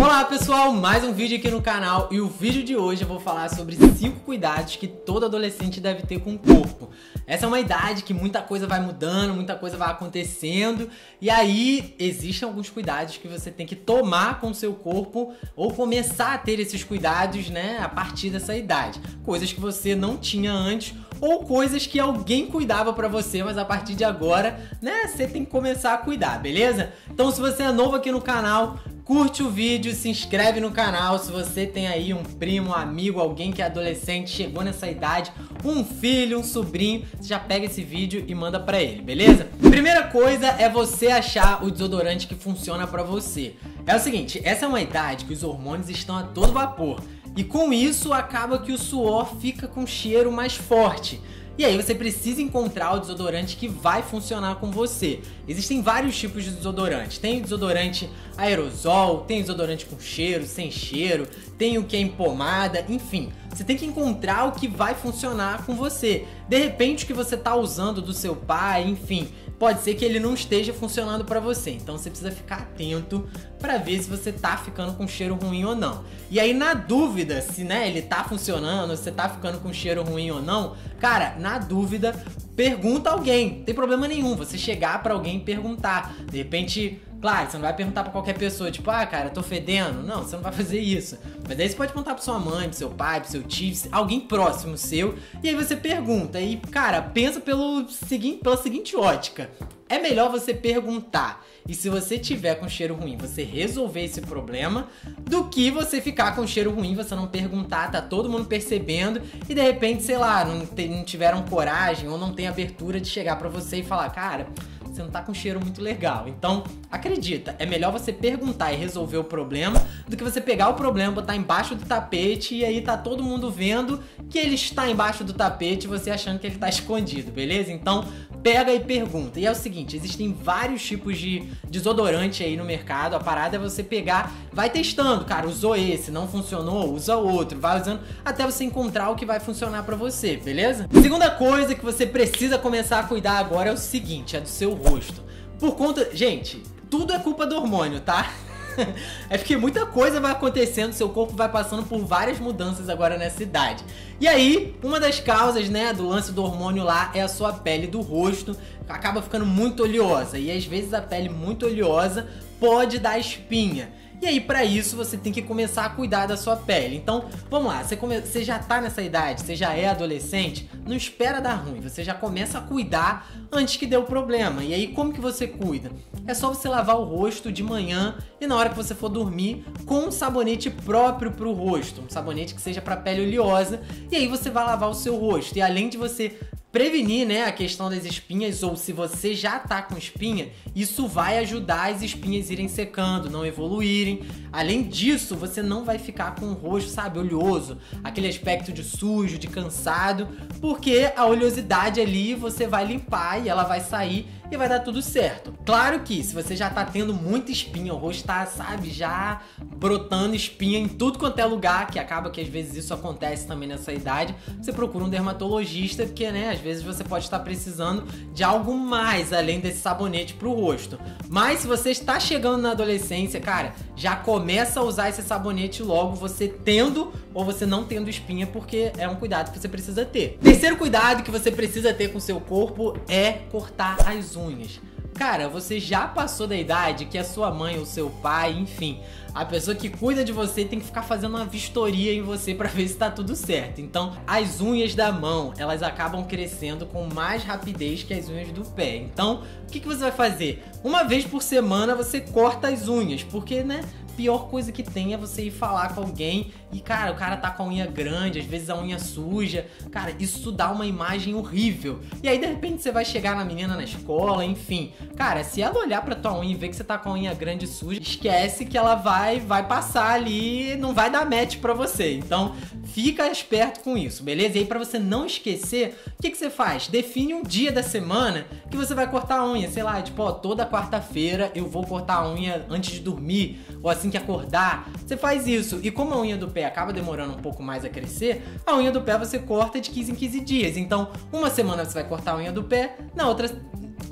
Olá pessoal, mais um vídeo aqui no canal e o vídeo de hoje eu vou falar sobre 5 cuidados que todo adolescente deve ter com o corpo. Essa é uma idade que muita coisa vai mudando, muita coisa vai acontecendo e aí existem alguns cuidados que você tem que tomar com o seu corpo ou começar a ter esses cuidados, né, a partir dessa idade. Coisas que você não tinha antes ou coisas que alguém cuidava para você, mas a partir de agora, né, você tem que começar a cuidar, beleza? Então se você é novo aqui no canal, Curte o vídeo, se inscreve no canal se você tem aí um primo, um amigo, alguém que é adolescente, chegou nessa idade, um filho, um sobrinho, você já pega esse vídeo e manda pra ele, beleza? Primeira coisa é você achar o desodorante que funciona pra você. É o seguinte, essa é uma idade que os hormônios estão a todo vapor e com isso acaba que o suor fica com cheiro mais forte. E aí você precisa encontrar o desodorante que vai funcionar com você. Existem vários tipos de desodorante. Tem desodorante aerosol, tem desodorante com cheiro, sem cheiro, tem o que é em pomada, enfim. Você tem que encontrar o que vai funcionar com você. De repente o que você está usando do seu pai, enfim, pode ser que ele não esteja funcionando para você. Então você precisa ficar atento para ver se você tá ficando com cheiro ruim ou não. E aí na dúvida se, né, ele tá funcionando, se você tá ficando com cheiro ruim ou não, cara, na dúvida, pergunta alguém. Não tem problema nenhum você chegar para alguém e perguntar. De repente, Claro, você não vai perguntar para qualquer pessoa, tipo, ah, cara, tô fedendo. Não, você não vai fazer isso. Mas aí você pode perguntar pra sua mãe, pro seu pai, pro seu tio, alguém próximo seu. E aí você pergunta. E, cara, pensa pelo seguinte, pela seguinte ótica. É melhor você perguntar. E se você tiver com cheiro ruim, você resolver esse problema, do que você ficar com cheiro ruim, você não perguntar, tá todo mundo percebendo e de repente, sei lá, não, não tiveram coragem ou não tem abertura de chegar para você e falar, cara, você não tá com cheiro muito legal. Então, acredita, é melhor você perguntar e resolver o problema do que você pegar o problema, botar embaixo do tapete e aí tá todo mundo vendo que ele está embaixo do tapete e você achando que ele tá escondido, beleza? Então, pega e pergunta. E é o seguinte, existem vários tipos de desodorante aí no mercado. A parada é você pegar, vai testando, cara, usou esse, não funcionou, usa outro, vai usando até você encontrar o que vai funcionar para você, beleza? Segunda coisa que você precisa começar a cuidar agora é o seguinte, é do seu rosto. Por conta, gente, tudo é culpa do hormônio, tá? é porque muita coisa vai acontecendo, seu corpo vai passando por várias mudanças agora nessa idade. E aí, uma das causas, né, do lance do hormônio lá é a sua pele do rosto, acaba ficando muito oleosa. E às vezes a pele muito oleosa pode dar espinha. E aí, para isso, você tem que começar a cuidar da sua pele. Então, vamos lá, você, come... você já tá nessa idade, você já é adolescente, não espera dar ruim, você já começa a cuidar antes que dê o problema. E aí, como que você cuida? É só você lavar o rosto de manhã e na hora que você for dormir com um sabonete próprio pro rosto, um sabonete que seja para pele oleosa, e aí você vai lavar o seu rosto. E além de você prevenir, né, a questão das espinhas ou se você já tá com espinha, isso vai ajudar as espinhas irem secando, não evoluírem. Além disso, você não vai ficar com o rosto, sabe, oleoso, aquele aspecto de sujo, de cansado, porque a oleosidade ali você vai limpar e ela vai sair e vai dar tudo certo. Claro que se você já tá tendo muita espinha, o rosto tá, sabe, já brotando espinha em tudo quanto é lugar, que acaba que às vezes isso acontece também nessa idade, você procura um dermatologista, porque, né, às vezes você pode estar precisando de algo mais além desse sabonete pro rosto. Mas se você está chegando na adolescência, cara, já começa a usar esse sabonete logo, você tendo ou você não tendo espinha, porque é um cuidado que você precisa ter. Terceiro cuidado que você precisa ter com seu corpo é cortar as unhas unhas. Cara, você já passou da idade que a sua mãe ou seu pai, enfim, a pessoa que cuida de você tem que ficar fazendo uma vistoria em você para ver se tá tudo certo. Então, as unhas da mão, elas acabam crescendo com mais rapidez que as unhas do pé. Então, o que, que você vai fazer? Uma vez por semana você corta as unhas, porque, né? Pior coisa que tem é você ir falar com alguém e, cara, o cara tá com a unha grande, às vezes a unha suja. Cara, isso dá uma imagem horrível. E aí, de repente, você vai chegar na menina na escola, enfim. Cara, se ela olhar pra tua unha e ver que você tá com a unha grande e suja, esquece que ela vai, vai passar ali não vai dar match pra você. Então, fica esperto com isso, beleza? E aí, pra você não esquecer, o que, que você faz? Define um dia da semana que você vai cortar a unha. Sei lá, tipo, ó, toda quarta-feira eu vou cortar a unha antes de dormir, ou assim que acordar. Você faz isso. E como a unha do pé acaba demorando um pouco mais a crescer, a unha do pé você corta de 15 em 15 dias. Então, uma semana você vai cortar a unha do pé, na outra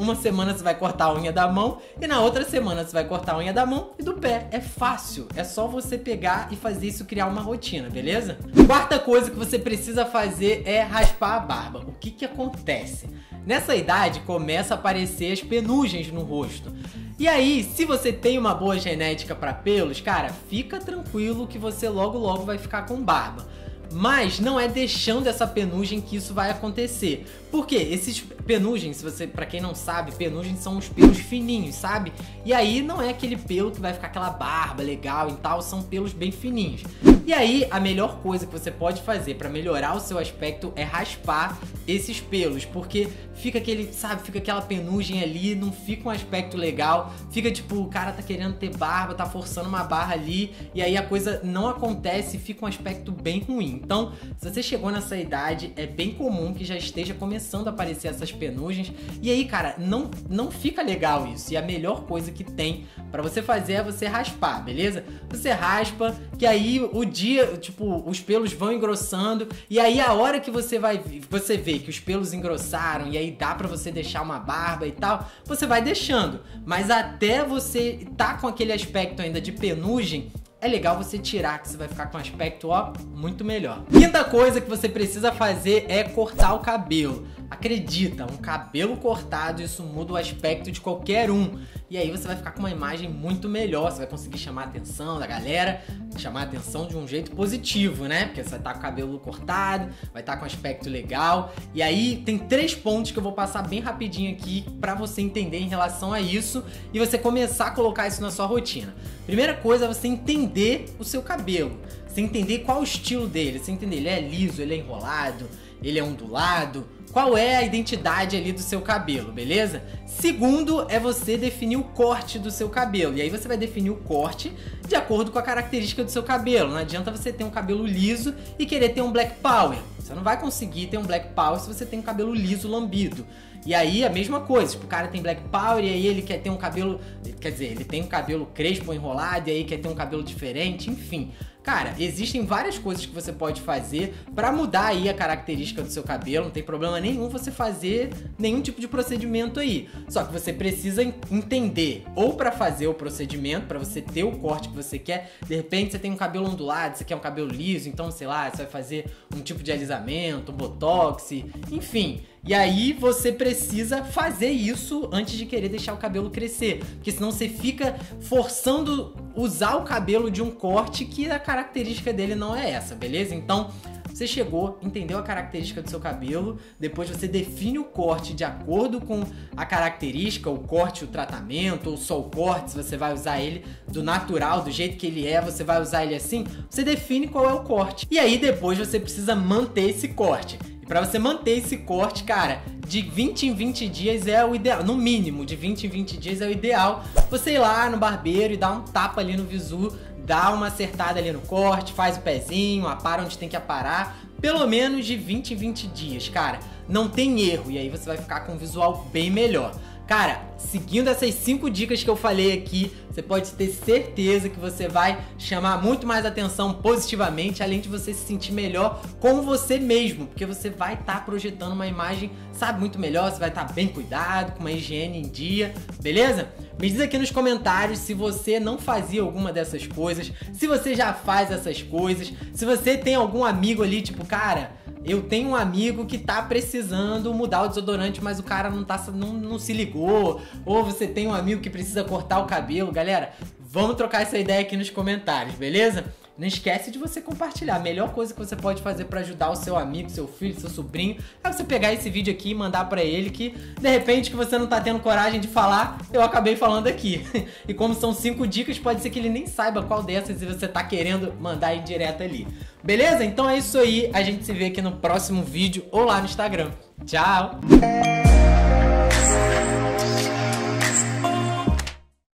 uma semana você vai cortar a unha da mão e na outra semana você vai cortar a unha da mão e do pé. É fácil, é só você pegar e fazer isso criar uma rotina, beleza? Quarta coisa que você precisa fazer é raspar a barba. O que que acontece? Nessa idade começa a aparecer as penugens no rosto. E aí, se você tem uma boa genética para pelos, cara, fica tranquilo que você logo logo vai ficar com barba. Mas não é deixando essa penugem que isso vai acontecer. Por quê? Esses penugens, se você, para quem não sabe, penugens são os pelos fininhos, sabe? E aí não é aquele pelo que vai ficar aquela barba legal e tal, são pelos bem fininhos. E aí a melhor coisa que você pode fazer para melhorar o seu aspecto é raspar esses pelos, porque fica aquele, sabe, fica aquela penugem ali, não fica um aspecto legal, fica tipo, o cara tá querendo ter barba, tá forçando uma barra ali, e aí a coisa não acontece, fica um aspecto bem ruim. Então, se você chegou nessa idade, é bem comum que já esteja começando a aparecer essas penugens, e aí, cara, não não fica legal isso. E a melhor coisa que tem para você fazer é você raspar, beleza? Você raspa, que aí o dia, tipo, os pelos vão engrossando, e aí a hora que você vai você vê que os pelos engrossaram e aí dá para você deixar uma barba e tal, você vai deixando. Mas até você tá com aquele aspecto ainda de penugem, é legal você tirar, que você vai ficar com um aspecto, ó, muito melhor. Quinta coisa que você precisa fazer é cortar o cabelo. Acredita, um cabelo cortado, isso muda o aspecto de qualquer um. E aí você vai ficar com uma imagem muito melhor, você vai conseguir chamar a atenção da galera, chamar a atenção de um jeito positivo, né? Porque você vai estar com o cabelo cortado, vai estar com um aspecto legal. E aí tem três pontos que eu vou passar bem rapidinho aqui para você entender em relação a isso e você começar a colocar isso na sua rotina. Primeira coisa é você entender o seu cabelo. Você entender qual o estilo dele, você entender ele é liso, ele é enrolado, ele é ondulado, qual é a identidade ali do seu cabelo, beleza? Segundo é você definir o corte do seu cabelo. E aí você vai definir o corte de acordo com a característica do seu cabelo. Não adianta você ter um cabelo liso e querer ter um black power. Você não vai conseguir ter um black power se você tem um cabelo liso lambido. E aí a mesma coisa, tipo, o cara tem black power e aí ele quer ter um cabelo, quer dizer, ele tem um cabelo crespo enrolado e aí quer ter um cabelo diferente, enfim. Cara, existem várias coisas que você pode fazer para mudar aí a característica do seu cabelo, não tem problema nenhum você fazer nenhum tipo de procedimento aí. Só que você precisa entender ou para fazer o procedimento, para você ter o corte que você quer. De repente você tem um cabelo ondulado, você quer um cabelo liso, então sei lá, você vai fazer um tipo de alisamento, um botox, enfim. E aí você precisa fazer isso antes de querer deixar o cabelo crescer, porque senão você fica forçando usar o cabelo de um corte que a característica dele não é essa, beleza? Então, você chegou, entendeu a característica do seu cabelo, depois você define o corte de acordo com a característica, o corte, o tratamento, ou só o corte, se você vai usar ele do natural, do jeito que ele é, você vai usar ele assim, você define qual é o corte. E aí depois você precisa manter esse corte. Para você manter esse corte, cara, de 20 em 20 dias é o ideal. No mínimo, de 20 em 20 dias é o ideal. Você ir lá no barbeiro e dar um tapa ali no visu, dá uma acertada ali no corte, faz o pezinho, apara onde tem que aparar. Pelo menos de 20 em 20 dias, cara. Não tem erro. E aí você vai ficar com um visual bem melhor. Cara, seguindo essas cinco dicas que eu falei aqui, você pode ter certeza que você vai chamar muito mais atenção positivamente, além de você se sentir melhor com você mesmo, porque você vai estar tá projetando uma imagem, sabe, muito melhor, você vai estar tá bem cuidado, com uma higiene em dia, beleza? Me diz aqui nos comentários se você não fazia alguma dessas coisas, se você já faz essas coisas, se você tem algum amigo ali, tipo, cara, eu tenho um amigo que tá precisando mudar o desodorante, mas o cara não, tá, não, não se ligou. Ou você tem um amigo que precisa cortar o cabelo. Galera, vamos trocar essa ideia aqui nos comentários, beleza? Não esquece de você compartilhar. A melhor coisa que você pode fazer para ajudar o seu amigo, seu filho, seu sobrinho, é você pegar esse vídeo aqui e mandar para ele que de repente que você não tá tendo coragem de falar, eu acabei falando aqui. e como são cinco dicas, pode ser que ele nem saiba qual dessas e você tá querendo mandar ir direto ali. Beleza? Então é isso aí. A gente se vê aqui no próximo vídeo ou lá no Instagram. Tchau!